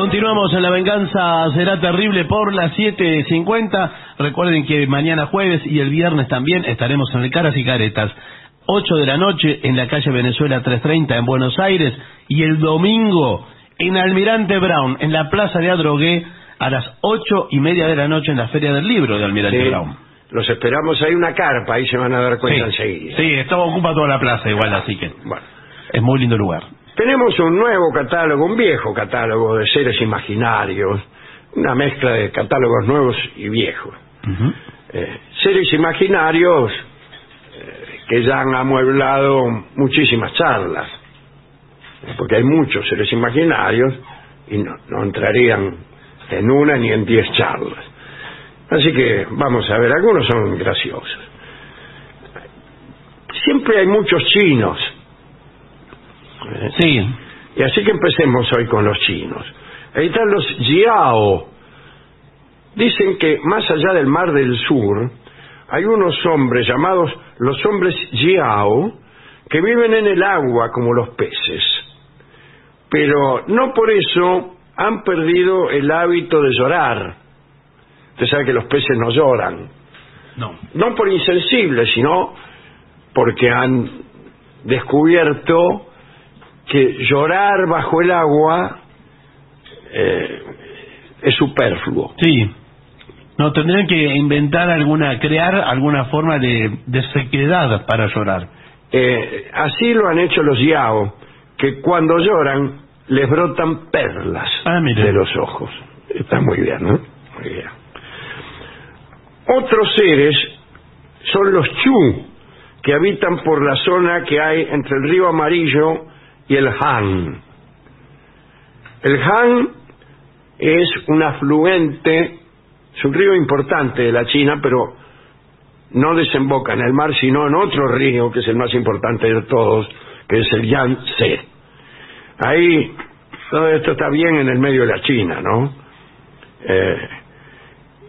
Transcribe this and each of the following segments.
Continuamos en La Venganza Será Terrible por las 7.50. Recuerden que mañana jueves y el viernes también estaremos en el Caras y Caretas. 8 de la noche en la calle Venezuela 330 en Buenos Aires y el domingo en Almirante Brown, en la Plaza de Adrogué, a las ocho y media de la noche en la Feria del Libro de Almirante Sí. Brown. Los esperamos, hay una carpa, ahí se van a dar cuenta Sí, enseguida. sí, esto ocupa toda la plaza igual, así que Bueno. es muy lindo lugar. Tenemos un nuevo catálogo, un viejo catálogo de seres imaginarios, una mezcla de catálogos nuevos y viejos. Eh, seres imaginarios eh, que ya han amueblado muchísimas charlas, porque hay muchos seres imaginarios y no, no entrarían en una ni en diez charlas. Así que vamos a ver, algunos son graciosos. Siempre hay muchos chinos. Eh, Sí, y así que empecemos hoy con los chinos. Ahí están los Jiao. Dicen que más allá del Mar del Sur hay unos hombres llamados los hombres Jiao que viven en el agua como los peces. Pero no por eso han perdido el hábito de llorar. Usted sabe que los peces no lloran. no. No por insensibles, sino porque han descubierto que llorar bajo el agua eh, es superfluo. Sí. No, tendrían que inventar alguna, crear alguna forma de, de sequedad para llorar. Eh, así lo han hecho los yao, que cuando lloran les brotan perlas Ah, de los ojos. Está muy bien, ¿no? Muy bien. Otros seres son los chu, que habitan por la zona que hay entre el río Amarillo y el Han. El Han es un afluente, es un río importante de la China, pero no desemboca en el mar, sino en otro río, que es el más importante de todos, que es el Yangtze. Ahí, todo esto está bien en el medio de la China, ¿no? Eh,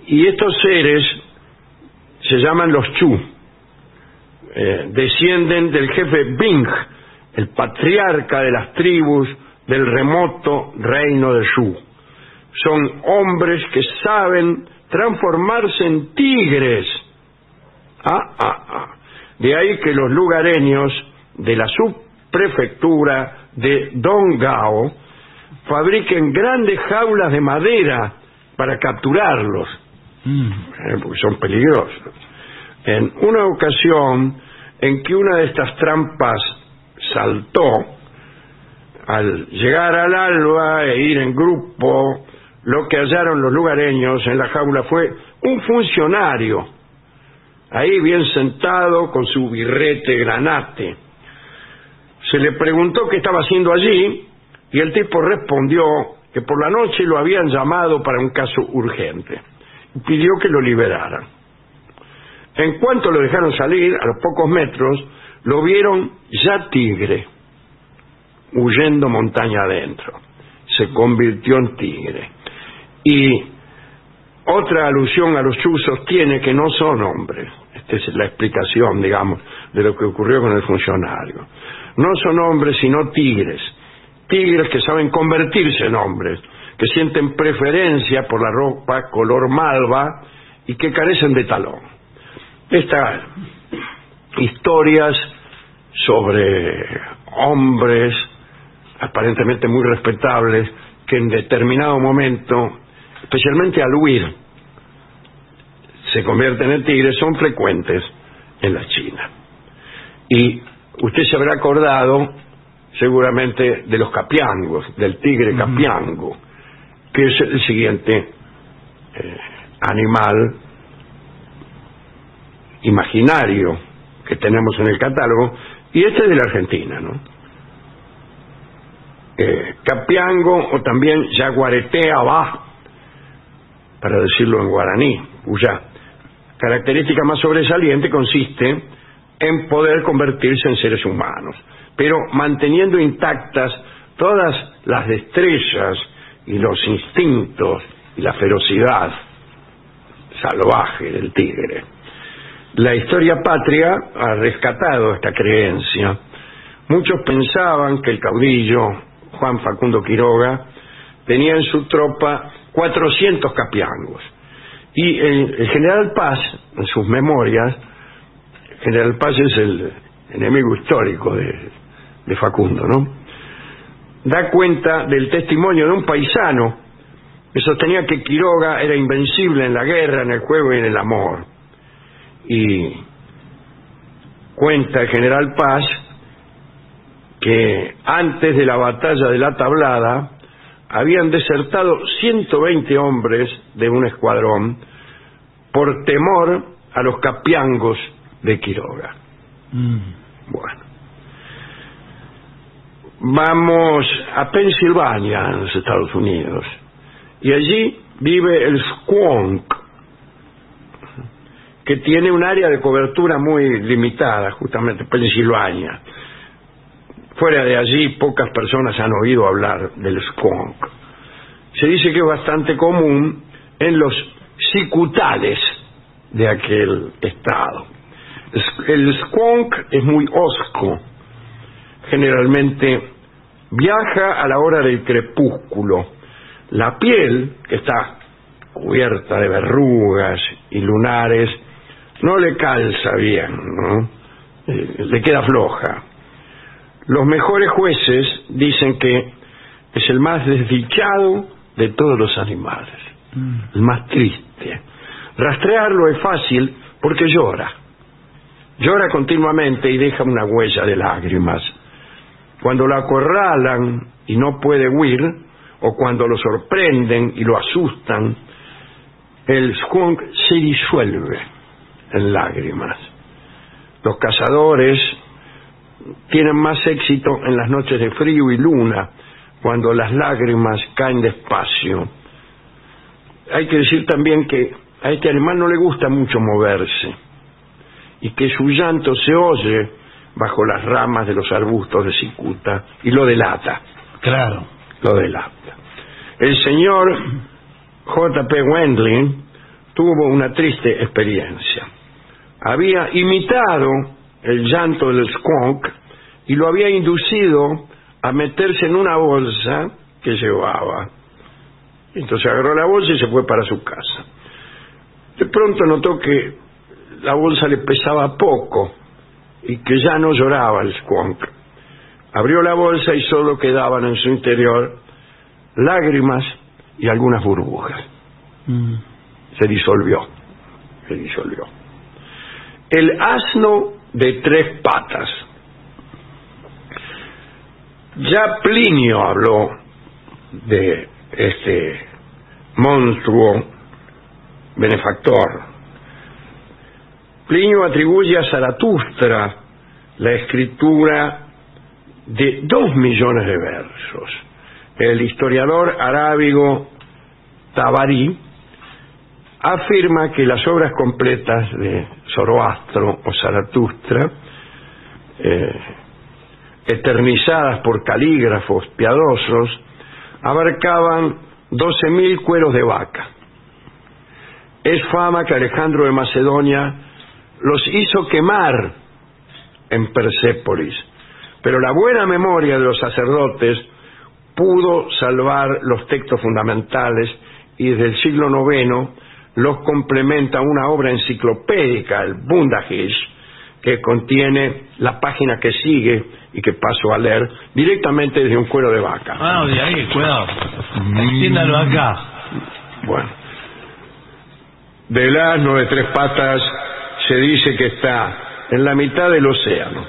y estos seres se llaman los Chu. Eh, descienden del jefe Bing, el patriarca de las tribus del remoto reino de Shu. Son hombres que saben transformarse en tigres. Ah, ah, ah. De ahí que los lugareños de la subprefectura de Dongao fabriquen grandes jaulas de madera para capturarlos, Mm. eh, porque son peligrosos. En una ocasión en que una de estas trampas saltó, al llegar al alba e ir en grupo, lo que hallaron los lugareños en la jaula fue un funcionario, ahí bien sentado con su birrete granate. Se le preguntó qué estaba haciendo allí y el tipo respondió que por la noche lo habían llamado para un caso urgente y pidió que lo liberaran. En cuanto lo dejaron salir, a los pocos metros, lo vieron ya tigre, huyendo montaña adentro. Se convirtió en tigre. Y otra alusión a los chuzos tiene que no son hombres. Esta es la explicación, digamos, de lo que ocurrió con el funcionario. No son hombres, sino tigres. Tigres que saben convertirse en hombres, que sienten preferencia por la ropa color malva y que carecen de talón. Estas historias sobre hombres aparentemente muy respetables que en determinado momento, especialmente al huir, se convierten en tigres, son frecuentes en la China. Y usted se habrá acordado seguramente de los capiangos, del tigre capiango, que es el siguiente eh, animal imaginario que tenemos en el catálogo, y este es de la Argentina, ¿no? Eh, capiango o también yaguaretea va, para decirlo en guaraní, cuya característica más sobresaliente consiste en poder convertirse en seres humanos, pero manteniendo intactas todas las destrezas y los instintos y la ferocidad salvaje del tigre. La historia patria ha rescatado esta creencia. Muchos pensaban que el caudillo Juan Facundo Quiroga tenía en su tropa 400 capiangos. Y el, general Paz, en sus memorias, general Paz es el enemigo histórico de, de Facundo, ¿no? Da cuenta del testimonio de un paisano que sostenía que Quiroga era invencible en la guerra, en el juego y en el amor. Y cuenta el general Paz que antes de la batalla de la Tablada habían desertado 120 hombres de un escuadrón por temor a los capiangos de Quiroga. Bueno. Vamos a Pensilvania, en los Estados Unidos, y allí vive el squonk, que tiene un área de cobertura muy limitada, justamente Pensilvania. Fuera de allí, pocas personas han oído hablar del skunk. Se dice que es bastante común en los cicutales de aquel estado. El skunk es muy osco, generalmente viaja a la hora del crepúsculo. La piel, que está cubierta de verrugas y lunares, no le calza bien, ¿no? Eh, le queda floja. Los mejores jueces dicen que es el más desdichado de todos los animales, el más triste. Rastrearlo es fácil porque llora. Llora continuamente y deja una huella de lágrimas. Cuando lo acorralan y no puede huir, o cuando lo sorprenden y lo asustan, el skunk se disuelve en lágrimas. Los cazadores tienen más éxito en las noches de frío y luna, cuando las lágrimas caen despacio. Hay que decir también que a este animal no le gusta mucho moverse y que su llanto se oye bajo las ramas de los arbustos de cicuta y lo delata. Claro. Lo delata. El señor J.P. Wendling tuvo una triste experiencia. Había imitado el llanto del skunk y lo había inducido a meterse en una bolsa que llevaba. Entonces agarró la bolsa y se fue para su casa. De pronto notó que la bolsa le pesaba poco y que ya no lloraba el skunk. Abrió la bolsa y solo quedaban en su interior lágrimas y algunas burbujas. Se disolvió, se disolvió. El asno de tres patas. Ya Plinio habló de este monstruo benefactor. Plinio atribuye a Zaratustra la escritura de dos millones de versos. El historiador arábigo Tabari afirma que las obras completas de Zoroastro o Zaratustra, eh, eternizadas por calígrafos piadosos, abarcaban 12.000 cueros de vaca. Es fama que Alejandro de Macedonia los hizo quemar en Persépolis, pero la buena memoria de los sacerdotes pudo salvar los textos fundamentales y desde el siglo IX los complementa una obra enciclopédica, el Bundahish, que contiene la página que sigue y que paso a leer directamente desde un cuero de vaca. Ah, de ahí, cuidado. Extiéndalo acá. Bueno, del asno de tres patas se dice que está en la mitad del océano,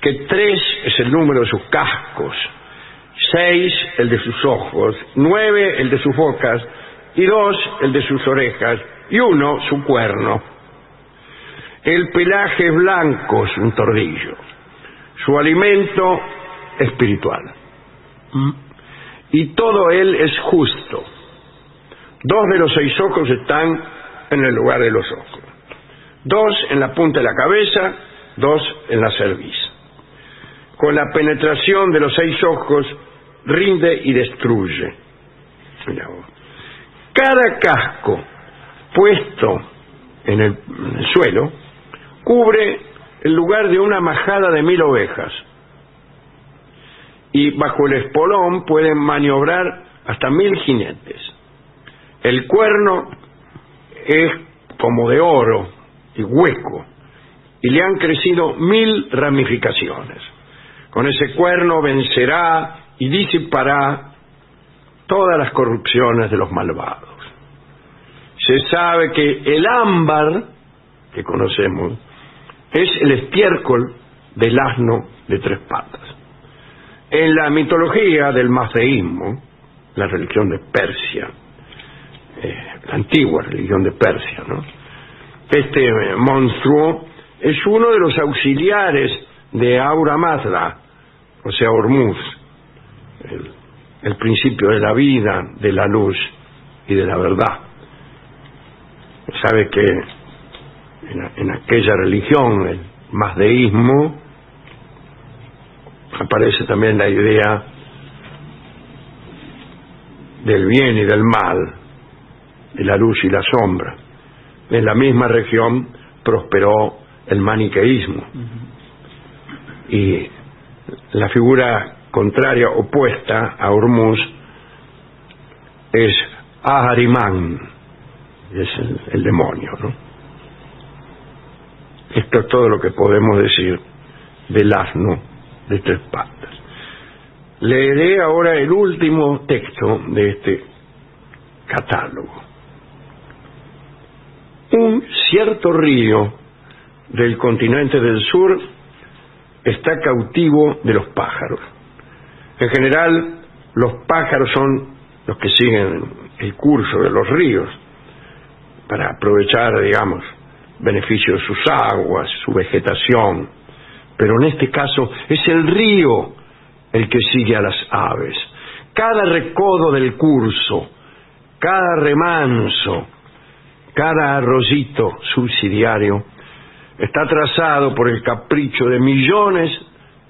que tres es el número de sus cascos, seis el de sus ojos, nueve el de sus bocas y dos el de sus orejas y uno su cuerno. El pelaje es blanco, es un tordillo. Su alimento espiritual. Y todo él es justo. Dos de los seis ojos están en el lugar de los ojos. Dos en la punta de la cabeza, dos en la cerviz. Con la penetración de los seis ojos rinde y destruye. Mira vos. Cada casco puesto en el, suelo cubre el lugar de una majada de mil ovejas y bajo el espolón pueden maniobrar hasta mil jinetes. El cuerno es como de oro y hueco, y le han crecido mil ramificaciones. Con ese cuerno vencerá y disipará todas las corrupciones de los malvados. Se sabe que el ámbar, que conocemos, es el estiércol del asno de tres patas. En la mitología del maceísmo, la religión de Persia, eh, la antigua religión de Persia. Este monstruo es uno de los auxiliares de Aura Mazda, o sea, Hormuz, el, el principio de la vida, de la luz y de la verdad. Sabe que en, en aquella religión, el mazdeísmo, aparece también la idea del bien y del mal, de la luz y la sombra. En la misma región prosperó el maniqueísmo. Y la figura contraria, opuesta a Hormuz, es Ahariman, es el, el demonio. ¿no? Esto es todo lo que podemos decir del asno de tres patas. Leeré ahora el último texto de este catálogo. Un cierto río del continente del sur está cautivo de los pájaros. En general, los pájaros son los que siguen el curso de los ríos para aprovechar, digamos, beneficios de sus aguas, su vegetación. Pero en este caso es el río el que sigue a las aves. Cada recodo del curso, cada remanso, cada arroyito subsidiario está trazado por el capricho de millones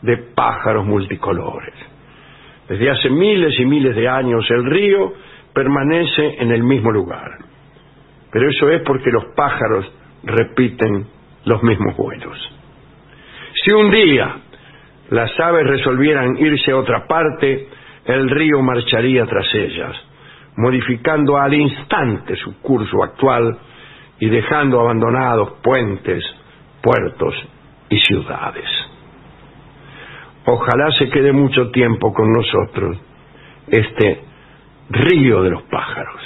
de pájaros multicolores. Desde hace miles y miles de años el río permanece en el mismo lugar. Pero eso es porque los pájaros repiten los mismos vuelos. Si un día las aves resolvieran irse a otra parte, el río marcharía tras ellas, modificando al instante su curso actual y dejando abandonados puentes, puertos y ciudades. Ojalá se quede mucho tiempo con nosotros este río de los pájaros.